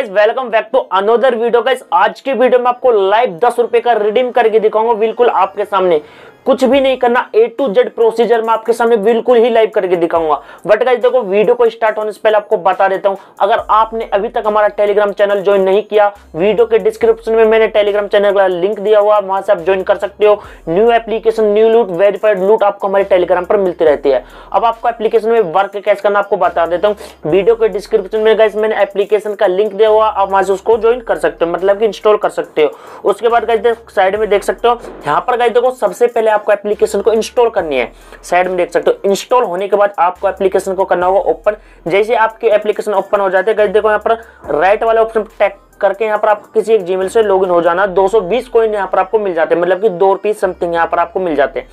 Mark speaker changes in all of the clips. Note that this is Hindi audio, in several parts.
Speaker 1: Guys welcome back to another video guys आज की वीडियो में आपको लाइव दस रुपए का रिडीम करके दिखाऊँगा, बिल्कुल आपके सामने। कुछ भी नहीं करना ए टू जेड प्रोसीजर मैं आपके सामने बिल्कुल ही लाइव करके दिखाऊँगा। बट गाइस देखो वीडियो को स्टार्ट होने से पहले आपको बता देता हूँ, अगर आपने अभी तक हमारा टेलीग्राम चैनल ज्वाइन नहीं किया वीडियो के डिस्क्रिप्शन में मैंने टेलीग्राम चैनल का लिंक दिया हुआ वहाँ से आप ज्वाइन कर सकते हो। New application new loot verified loot आपको हमारे टेलीग्राम पर मिलती रहती है। अब आपको एप्लीकेशन में वर्क कैसे करना आपको बता देता हूँ। वीडियो के डिस्क्रिप्शन में गाइस मैंने एप्लीकेशन का लिंक दिया हुआ, आप वहाँ से उसको ज्वाइन कर सकते हो मतलब कि इंस्टॉल कर सकते हो। उसके बाद गाइस साइड में देख सकते हो, यहाँ पर गाइस देखो, सबसे पहले आपको एप्लीकेशन को इंस्टॉल करनी है। साइड में देख सकते हो इंस्टॉल होने के बाद आपको एप्लीकेशन को करना होगा ओपन जैसे आपकी एप्लीकेशन ओपन हो जाते हैं देखो, यहाँ पर राइट वाले ऑप्शन टैग करके यहाँ पर आपको किसी एक जीमेल से लॉगिन हो जाना। 220 कॉइन यहाँ पर आपको मिल जाते हैं मतलब कि दो रुपीज़ समथिंग यहाँ पर आपको मिल जाते हैं।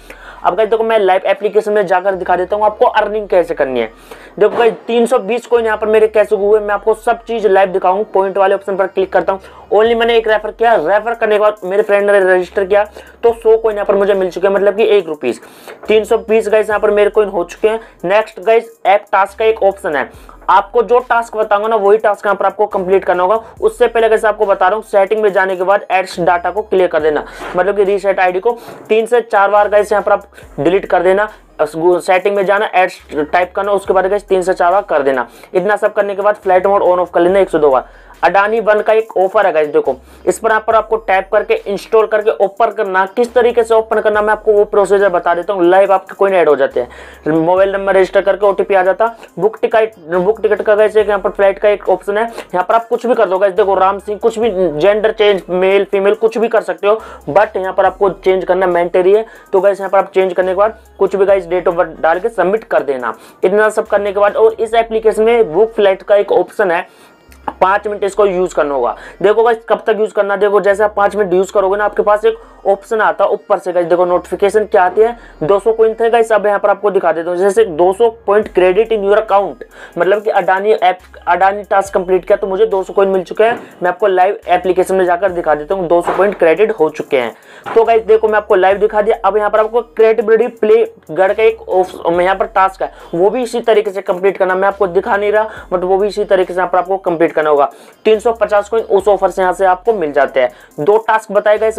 Speaker 1: अब गाइस देखो, मैं लाइव एप्लीकेशन में जाकर दिखा देता हूँ, आपको अर्निंग कैसे करनी है। देखो गाइस 320 कॉइन यहाँ पर मेरे कैसे हुए, मैं आपको सब चीज़ लाइव दिखाऊँगा पॉइंट वाले ऑप्शन पर क्लिक करता हूँ। ओनली मैंने एक रेफर किया रेफर करने के बाद मेरे फ्रेंड ने रजिस्टर किया तो सौ कोइन यहाँ पर मुझे मिल चुके हैं मतलब कि एक रुपीज़ तीन सौ बीस गाइस यहाँ पर मेरे कोइन हो चुके हैं। नेक्स्ट गाइस ऐप टास्क का एक ऑप्शन है। आपको जो टास्क बताऊँगा ना, वही टास्क यहाँ पर आपको कंप्लीट करना होगा। उससे पहले कैसे आपको बता रहा हूँ सेटिंग में जाने के बाद एड्स डाटा को क्लियर कर देना। मतलब कि रीसेट आईडी को तीन से चार बार गैस यहाँ पर आप डिलीट कर देना सेटिंग में जाना एड्स टाइप करना, उसके बाद गैस तीन से चार बार कर देना। इतना सब करने के बाद फ़्लाइट मोड ऑन ऑफ़ कर लेना एक सौ दो बार। अडानी वन का एक ऑफ़र है गाइस देखो। इस पर आप आपको टैप करके इंस्टॉल करके ओपन करना, किस तरीके से ओपन करना, मैं आपको वो प्रोसीजर बता देता हूँ। लाइव आपके कोई ऐड हो जाते हैं। मोबाइल नंबर रजिस्टर करके ओटीपी आ जाता। बुक टिकट बुक टिकट का कैसे यहाँ पर फ़्लाइट का एक ऑप्शन है। यहाँ पर आप कुछ भी कर दो गाइस देखो, राम सिंह, कुछ भी जेंडर चेंज मेल फीमेल कुछ भी कर सकते हो बट यहाँ पर आपको चेंज करना मैंटेरी है। तो गाइस यहाँ पर आप चेंज करने के बाद कुछ भी गाइस डेट ऑफ़ बर्थ डाल के सबमिट कर देना। इतना सब करने के बाद, और इस एप्लीकेशन में बुक फ़्लाइट का एक ऑप्शन है। पाँच मिनट इसको यूज़ करना होगा। देखो गाइस कब तक यूज़ करना देखो, जैसे आप पाँच मिनट यूज़ करोगे ना, आपके पास एक ऑप्शन आता है ऊपर से गाइस देखो नोटिफिकेशन क्या आती है? 200 कॉइन थे गाइस अब यहाँ पर आपको दिखा देता हूँ। जैसे 200 point credit in your account मतलब कि Adani app Adani task complete किया तो मुझे 200 कॉइन मिल चुके हैं। मैं आपको लाइव एप्लीकेशन में जाकर दिखा देता हूँ 200 पॉइंट क्रेडिट हो चुके हैं। तो गाइस देखो, मैं आपको लाइव दिखा दिया। अब यहाँ पर आपको क्रिएटिविटी प्ले गढ़ का एक यहाँ पर टास्क है। वो भी इसी तरीके से कंप्लीट करना। मैं आपको दिखा नहीं रहा बट वो भी इसी तरीके से यहाँ पर आपको कंप्लीट करना होगा। तीन सौ पचास कॉइन उस ऑफ़र से यहाँ से आपको मिल जाते हैं। दो टास्क बताए गए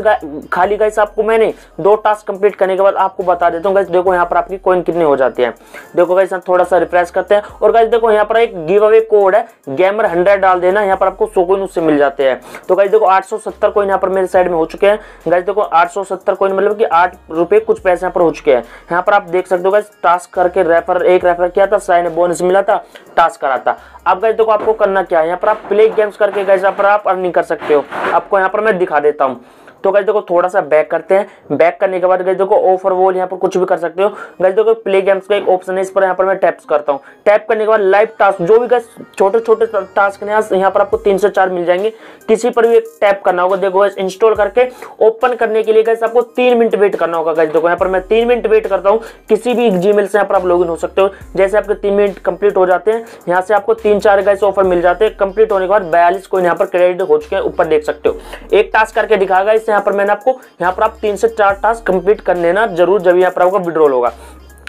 Speaker 1: खाली गए आपको मैंने दो टास्क कंप्लीट करने के बाद आपको बता देता हूँ गैस देखो यहाँ पर आपकी कॉइन कितनी हो जाती है। देखो गैस थोड़ा सा रिफ्रेश करते हैं। और गैस देखो यहाँ पर एक गिव अवे कोड है गेमर हंड्रेड डाल देना, यहाँ पर आपको सौ कोइन उससे मिल जाते हैं। तो गैस देखो आठ सौ सत्तर कोइन यहाँ पर मेरे साइड में हो चुके हैं। गैस देखो आठ सौ सत्तर कोइन मतलब कि आठ रुपए कुछ पैसे यहाँ पर हो चुके हैं। यहाँ पर आप देख सकते हो गैस टास्क करके रेफर एक रेफर किया था साइन बोनस मिला था टास्क करा था। अब गैस देखो आपको करना क्या है? यहाँ पर आप प्ले गेम्स करके गैस यहाँ पर आप अर्निंग कर सकते हो। आपको यहाँ पर मैं दिखा देता हूँ। तो गैस देखो थोड़ा सा बैक करते हैं। बैक करने के बाद गैस देखो ऑफ़र वॉल यहाँ पर कुछ भी कर सकते हो। गैस देखो प्ले गेम्स का एक ऑप्शन है, इस पर यहाँ पर मैं टैप करता हूँ। टैप करने के बाद लाइव टास्क जो भी गैस छोटे छोटे टास्क यहाँ पर आपको तीन से चार मिल जाएँगे। किसी पर भी एक टैप करना होगा, देखो गैस इंस्टॉल करके ओपन करने के लिए गैस आपको तीन मिनट वेट करना होगा गैस देखो, यहाँ पर मैं तीन मिनट वेट करता हूँ। किसी भी जीमेल से यहाँ पर आप लॉग हो सकते हो। जैसे आपके तीन मिनट कंप्लीट हो जाते हैं, यहाँ से आपको तीन चार गैस ऑफ़र मिल जाते हैं। कंप्लीट होने के बाद बयालीस को यहाँ पर क्रेडिट हो चुके हैं, ऊपर देख सकते हो। एक टास्क करके दिखागा इससे यहाँ पर मैंने आपको, यहाँ पर आप तीन से चार टास्क कंप्लीट कर लेना, ज़रूर जब यहाँ पर आपका विड्रॉल होगा।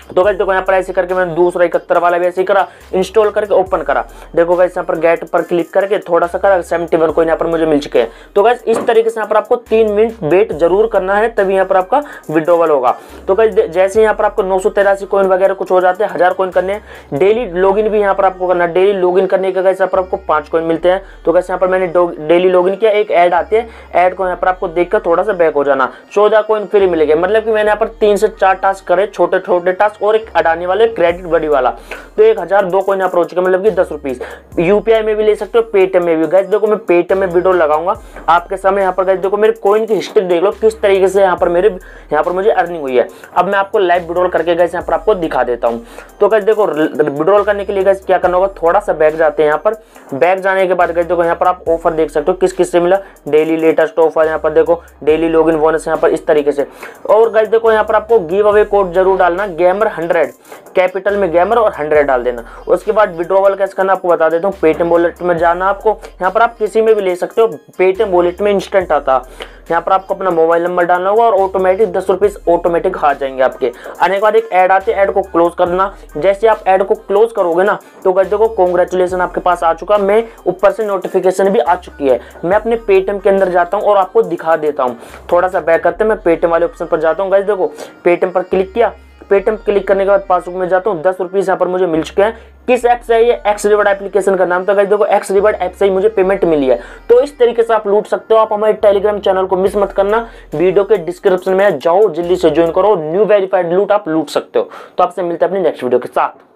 Speaker 1: तो गैस देखो यहाँ पर ऐसे करके मैंने दूसरा इकहत्तर वाला भी ऐसे करा इंस्टॉल करके ओपन करा देखो गैस यहाँ पर गेट पर क्लिक करके थोड़ा सा करा सेवेंटी वन को यहाँ पर मुझे मिल चुके हैं तो गैस इस तरीके से यहाँ पर आपको तीन मिनट वेट ज़रूर करना है तभी यहाँ पर आपका विड्रोवल होगा तो गैस जैसे यहाँ पर आपको नौ सौ तेरासी कोइन वगैरह कुछ हो जाते हैं हज़ार कोइन करने डेली लॉग भी यहाँ पर आपको करना डेली लॉग करने के गैस यहाँ पर आपको पाँच कोइन मिलते हैं तो गैस यहाँ पर मैंने डेली लॉग किया एक एड आती है एड को यहाँ पर आपको देखकर थोड़ा सा बैक हो जाना चौदह कोइन फ्री मिलेगा मतलब कि मैंने यहाँ पर तीन से चार टास्क करे छोटे छोटे टास्क और एक अडानी वाले क्रेडिट बड़ी वाला। तो एक हज़ार दो कोइन अप्रोच का मतलब कि दस रुपीज़ यूपीआई में भी ले सकते हो पेटीएम में भी। गैस देखो मैं पेटीएम में वीडियो लगाऊँगा। आपके सामने यहाँ पर गैस देखो मेरे कोइन की हिस्ट्री देख लो, किस तरीके से यहाँ पर मेरे, यहाँ पर मुझे अर्निंग हुई है। अब मैं आपको लाइव विड्रॉल करके गैस यहाँ पर आपको दिखा देता हूँ। तो गैस देखो विड्रॉल करने के लिए गैस क्या करना होगा? थोड़ा सा बैग जाते हैं यहाँ पर। बैग जाने के बाद गैस देखो यहाँ पर आप ऑफ़र देख सकते हो, किस किस से मिला? डेली लेटेस्ट ऑफ़र यहाँ पर देखो डेली लॉग इन बोनस यहाँ पर इस तरीके से। और गैस देखो यहाँ पर आपको गिव अवे कोड ज़रूर डालना गेमर हंड्रेड कैपिटल में गेमर और हंड्रेड डाल देना। उसके बाद विड्रोवल कैसे करना आपको बता देता हूँ। पेटीएम वॉलेट में जाना आपको। यहाँ पर आप किसी में भी ले सकते हो। पेटीएम वॉलेट में इंस्टेंट आता। यहाँ पर आपको अपना मोबाइल नंबर डालना होगा और ऑटोमेटिक दस रुपीज़ ऑटोमेटिक आ जाएँगे आपके। आने के बाद एक ऐड आते ऐड को क्लोज करना। जैसे आप ऐड को क्लोज करोगे ना तो गज देखो कॉन्ग्रेचुलेसन आपके पास आ चुका। मैं ऊपर से नोटिफिकेशन भी आ चुकी है। मैं अपने पेटीएम के अंदर जाता हूँ और आपको दिखा देता हूँ। थोड़ा सा बैक करते मैं पेटीएम वाले ऑप्शन पर जाता हूँ। गज देखो पेटीएम पर क्लिक किया। पेटीएम क्लिक करने के बाद पासबुक में जाता हूँ, दस रुपीज़ यहाँ पर मुझे मिल चुके हैं। किस ऐप से ये? एक्स रिवर्ड एप्लीकेशन का नाम तो गाइस देखो एक्स रिवर्ड ऐप से ही मुझे पेमेंट मिली है। तो इस तरीके से आप लूट सकते हो। आप हमारे टेलीग्राम चैनल को मिस मत करना। वीडियो के डिस्क्रिप्शन में जाओ, जल्दी से ज्वाइन करो। न्यू वेरीफाइड लूट आप लूट सकते हो। तो आपसे मिलते हैं अपने नेक्स्ट वीडियो के साथ।